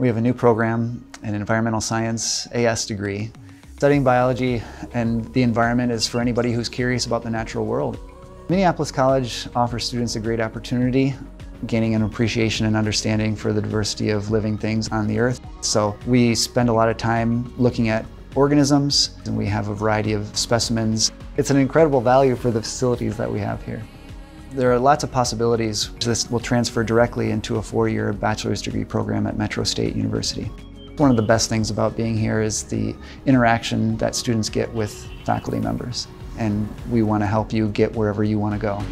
We have a new program, an environmental science AS degree. Studying biology and the environment is for anybody who's curious about the natural world. Minneapolis College offers students a great opportunity gaining an appreciation and understanding for the diversity of living things on the earth. So we spend a lot of time looking at organisms and we have a variety of specimens. It's an incredible value for the facilities that we have here. There are lots of possibilities. This will transfer directly into a four-year bachelor's degree program at Metro State University. One of the best things about being here is the interaction that students get with faculty members. And we want to help you get wherever you want to go.